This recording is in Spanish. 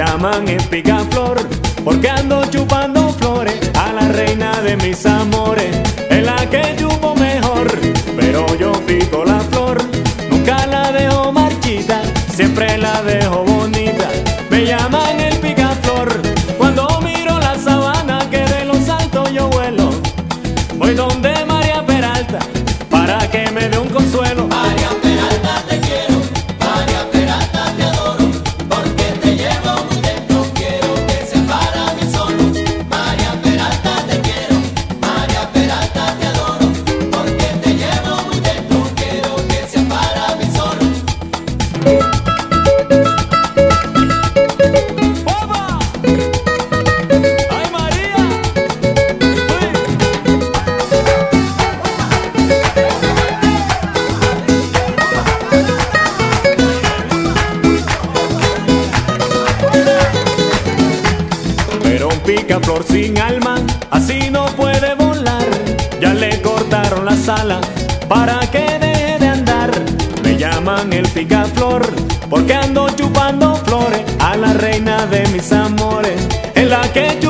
llaman el picaflor, porque ando chupando flores a la reina de mis amores, en la que chupo mejor, pero yo pico la flor, nunca la dejo marchita, siempre la dejo bonita. Me llaman Pero un picaflor sin alma, así no puede volar. Ya le cortaron las alas para que deje de andar. Me llaman el picaflor porque ando chupando flores a la reina de mis amores, en la que mejor.